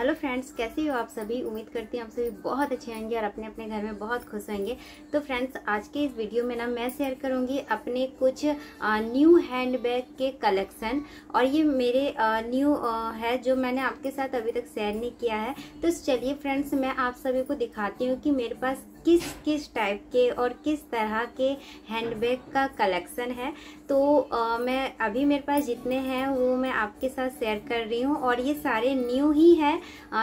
Hello friends, कैसे हो आप सभी? उम्मीद करती हूँ आप सभी बहुत अच्छे होंगे और अपने अपने घर में बहुत खुश होंगे। तो फ्रेंड्स, आज के इस वीडियो में ना मैं शेयर करूँगी अपने कुछ न्यू हैंडबैग के कलेक्शन और ये मेरे न्यू है जो मैंने आपके साथ अभी तक शेयर नहीं किया है। तो चलिए फ्रेंड्स, मैं आप सभी को दिखाती हूँ कि मेरे पास किस किस टाइप के और किस तरह के हैंडबैग का कलेक्शन है? तो आ, मैं अभी मेरे पास जितने हैं वो मैं आपके साथ शेयर कर रही हूँ और ये सारे न्यू ही हैं।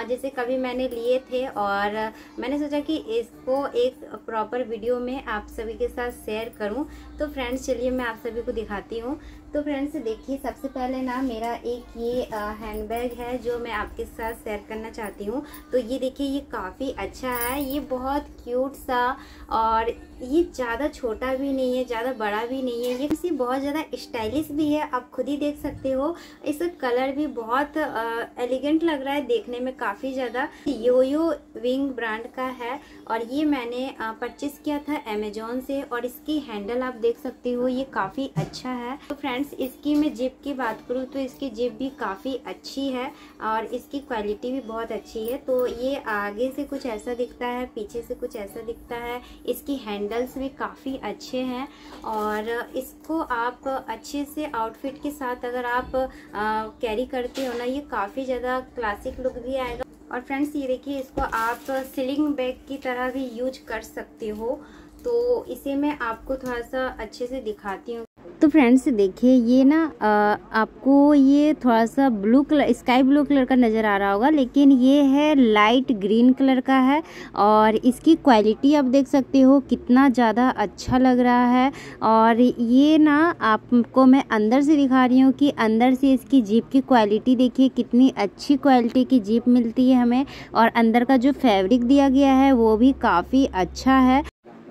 जैसे कभी मैंने लिए थे और मैंने सोचा कि इसको एक प्रॉपर वीडियो में आप सभी के साथ शेयर करूँ। तो फ्रेंड्स चलिए मैं आप सभी को दिखाती हूँ। तो फ्रेंड्स देखिए, सबसे पहले ना मेरा एक ये हैंडबैग है जो मैं आपके साथ शेयर करना चाहती हूँ। तो ये देखिए, ये काफ़ी अच्छा है। ये बहुत क्यूट सा और ये ज़्यादा छोटा भी नहीं है, ज़्यादा बड़ा भी नहीं है। ये किसी बहुत ज़्यादा स्टाइलिश भी है, आप खुद ही देख सकते हो। इसका कलर भी बहुत एलिगेंट लग रहा है देखने में काफ़ी ज़्यादा। यो यो विंग ब्रांड का है और ये मैंने परचेस किया था अमेजोन से और इसकी हैंडल आप देख सकते हो, ये काफ़ी अच्छा है। तो फ्रेंड्स फ्रेंड्स इसकी मैं जिप की बात करूँ तो इसकी जिप भी काफ़ी अच्छी है और इसकी क्वालिटी भी बहुत अच्छी है। तो ये आगे से कुछ ऐसा दिखता है, पीछे से कुछ ऐसा दिखता है। इसकी हैंडल्स भी काफ़ी अच्छे हैं और इसको आप अच्छे से आउटफिट के साथ अगर आप कैरी करते हो ना, ये काफ़ी ज़्यादा क्लासिक लुक भी आएगा। और फ्रेंड्स ये देखिए, इसको आप सिलिंग बैग की तरह भी यूज़ कर सकते हो। तो इसे मैं आपको थोड़ा सा अच्छे से दिखाती हूँ। तो फ्रेंड्स देखिए, ये ना आपको ये थोड़ा सा blue colour sky blue colour का नज़र आ रहा होगा, लेकिन ये है लाइट ग्रीन कलर का है और इसकी क्वालिटी आप देख सकते हो, कितना ज़्यादा अच्छा लग रहा है। और ये ना, आपको मैं अंदर से दिखा रही हूँ कि अंदर से इसकी जीप की क्वालिटी देखिए, कितनी अच्छी क्वालिटी की जीप मिलती है हमें और अंदर का जो फैब्रिक दिया गया है, वो भी काफ़ी अच्छा है।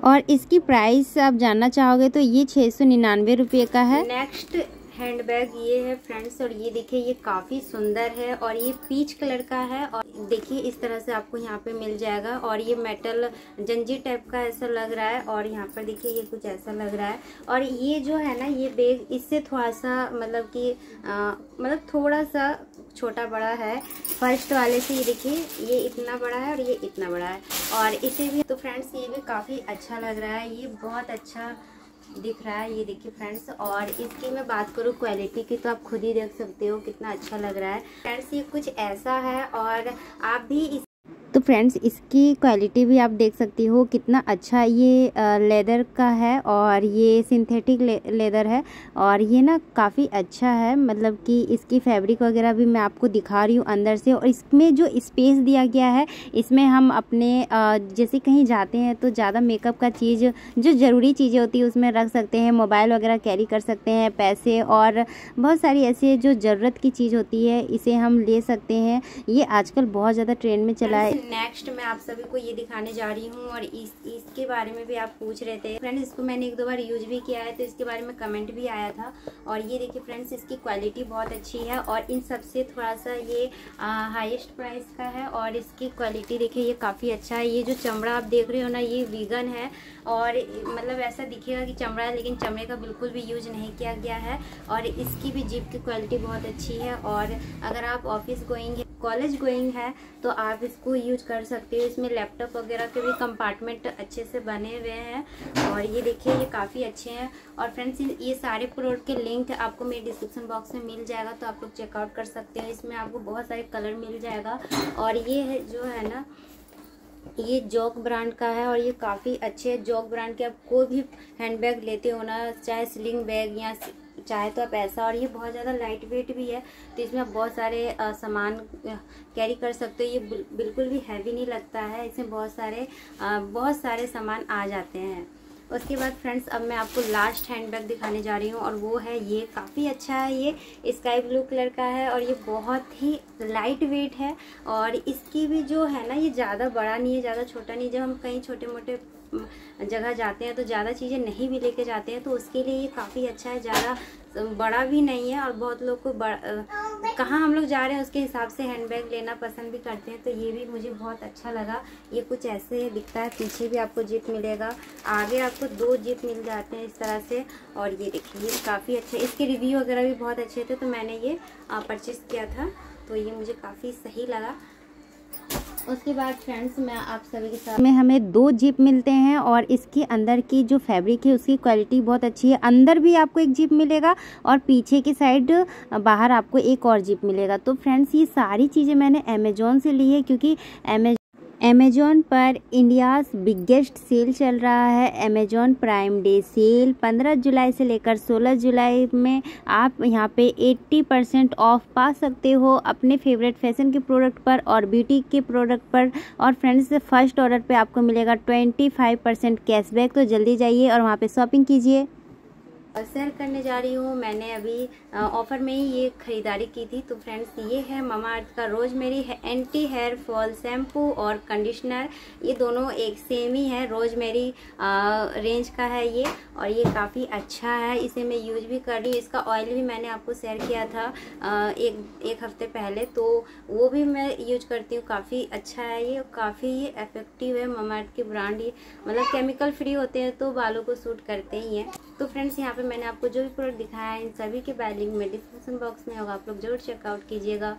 और इसकी प्राइस आप जानना चाहोगे तो ये छः सौ निन्यानवे रुपये का है। नेक्स्ट हैंड बैग ये है फ्रेंड्स, और ये देखिए, ये काफ़ी सुंदर है और ये पीच कलर का है और देखिए, इस तरह से आपको यहाँ पे मिल जाएगा और ये मेटल जंजीर टाइप का ऐसा लग रहा है और यहाँ पर देखिए, ये कुछ ऐसा लग रहा है। और ये जो है ना, ये बैग, इससे थोड़ा सा मतलब कि मतलब थोड़ा सा छोटा बड़ा है। फ़र्स्ट वाले से ये देखिए, ये इतना बड़ा है और ये इतना बड़ा है। और इसे भी तो फ्रेंड्स, ये भी काफ़ी अच्छा लग रहा है। ये बहुत अच्छा दिख रहा है, ये देखिए फ्रेंड्स और इसकी मैं बात करूँ क्वालिटी की तो आप खुद ही देख सकते हो कितना अच्छा लग रहा है। फ्रेंड्स ये कुछ ऐसा है, और आप भी इस तो फ्रेंड्स इसकी क्वालिटी भी आप देख सकती हो कितना अच्छा ये लेदर का है और ये सिंथेटिक ले, लेदर है और ये ना काफ़ी अच्छा है। मतलब कि इसकी फैब्रिक वगैरह भी मैं आपको दिखा रही हूँ अंदर से और इसमें जो स्पेस दिया गया है इसमें हम अपने जैसे कहीं जाते हैं तो ज़्यादा मेकअप का चीज़ जो ज़रूरी चीज़ें होती है उसमें रख सकते हैं मोबाइल वगैरह कैरी कर सकते हैं पैसे और बहुत सारी ऐसी जो ज़रूरत की चीज़ होती है इसे हम ले सकते हैं। ये आजकल बहुत ज़्यादा ट्रेंड में चला है। नेक्स्ट मैं आप सभी को ये दिखाने जा रही हूँ और इस, इसके बारे में भी आप पूछ रहे थे। फ्रेंड्स इसको मैंने एक दो बार यूज़ भी किया है तो इसके बारे में कमेंट भी आया था। और ये देखिए फ्रेंड्स इसकी क्वालिटी बहुत अच्छी है और इन सबसे थोड़ा सा ये हाइस्ट प्राइस का है और इसकी क्वालिटी देखिए ये काफ़ी अच्छा है। ये जो चमड़ा आप देख रहे हो ना, ये वीगन है और मतलब ऐसा दिखेगा कि चमड़ा है, लेकिन चमड़े का बिल्कुल भी यूज़ नहीं किया गया है और इसकी भी जिप की क्वालिटी बहुत अच्छी है और अगर आप ऑफ़िस गोइंग कॉलेज गोइंग है तो आप इसको यूज़ कर सकते हो। इसमें लैपटॉप वगैरह के भी कंपार्टमेंट अच्छे से बने हुए हैं। और ये देखिए, ये काफ़ी अच्छे हैं। और फ्रेंड्स ये सारे प्रोडक्ट के लिंक आपको मेरे डिस्क्रिप्शन बॉक्स में मिल जाएगा तो आप लोग चेकआउट कर सकते हैं। इसमें आपको बहुत सारे कलर मिल जाएगा। और ये है, जो है ना ये जॉक ब्रांड का है और ये काफ़ी अच्छे है। जॉक ब्रांड के आप कोई भी हैंड बैग लेते हो ना चाहे स्लिंग बैग या चाहे तो आप ऐसा और ये बहुत ज़्यादा लाइट वेट भी है तो इसमें आप बहुत सारे सामान कैरी कर सकते हो। ये बिल्कुल भी हैवी नहीं लगता है इसमें बहुत सारे आ, बहुत सारे सामान आ जाते हैं। उसके बाद फ्रेंड्स, अब मैं आपको लास्ट हैंड बैग दिखाने जा रही हूँ और वो है ये। काफ़ी अच्छा है ये। स्काई ब्लू कलर का है और ये बहुत ही लाइट वेट है और इसकी भी जो है ना, ये ज़्यादा बड़ा नहीं है, ज़्यादा छोटा नहीं जब हम कहीं छोटे मोटे जगह जाते हैं तो ज़्यादा चीज़ें नहीं भी लेके जाते हैं तो उसके लिए ये काफ़ी अच्छा है। ज़्यादा बड़ा भी नहीं है और बहुत लोग को कहाँ हम लोग जा रहे हैं, उसके हिसाब से हैंडबैग लेना पसंद भी करते हैं तो ये भी मुझे बहुत अच्छा लगा। ये कुछ ऐसे दिखता है, पीछे भी आपको जिप मिलेगा, आगे आपको दो जिप मिल जाते हैं इस तरह से, और ये देखिए, ये काफ़ी अच्छे, इसके रिव्यू वगैरह भी बहुत अच्छे थे तो मैंने ये परचेज़ किया था तो ये मुझे काफ़ी सही लगा। उसके बाद फ्रेंड्स मैं आप सभी के साथ में हमें दो जीप मिलते हैं और इसके अंदर की जो फैब्रिक है, उसकी क्वालिटी बहुत अच्छी है। अंदर भी आपको एक जीप मिलेगा और पीछे की साइड बाहर आपको एक और जीप मिलेगा। तो फ्रेंड्स ये सारी चीज़ें मैंने अमेजोन से ली है क्योंकि अमेजोन अमेजोन पर इंडियाज़ बिगेस्ट सेल चल रहा है। अमेजोन प्राइम डे सेल 15 जुलाई से लेकर 16 जुलाई में आप यहाँ पे 80 परसेंट ऑफ़ पा सकते हो अपने फेवरेट फ़ैशन के प्रोडक्ट पर और ब्यूटी के प्रोडक्ट पर। और फ्रेंड्स फ़र्स्ट ऑर्डर पे आपको मिलेगा 25 परसेंट कैशबैक तो जल्दी जाइए और वहाँ पे शॉपिंग कीजिए। शेयर करने जा रही हूँ। मैंने अभी ऑफ़र में ही ये ख़रीदारी की थी। तो फ्रेंड्स ये है ममा अर्थ का रोज़ मेरी एंटी हेयर फॉल शैम्पू और कंडीशनर ये दोनों एक सेम ही है। रोज़ मेरी रेंज का है ये और ये काफ़ी अच्छा है। इसे मैं यूज़ भी कर रही हूँ। इसका ऑयल भी मैंने आपको शेयर किया था आ, एक एक हफ़्ते पहले। तो वो भी मैं यूज़ करती हूँ। काफ़ी अच्छा है ये काफ़ी ये इफ़ेक्टिव है ममा अर्थ की ब्रांड ये मतलब केमिकल फ्री होते हैं तो बालों को सूट करते ही हैं। तो फ्रेंड्स यहाँ पे मैंने आपको जो भी प्रोडक्ट दिखाया है, इन सभी के बाय लिंक में डिस्क्रिप्शन बॉक्स में होगा। आप लोग ज़रूर चेकआउट कीजिएगा।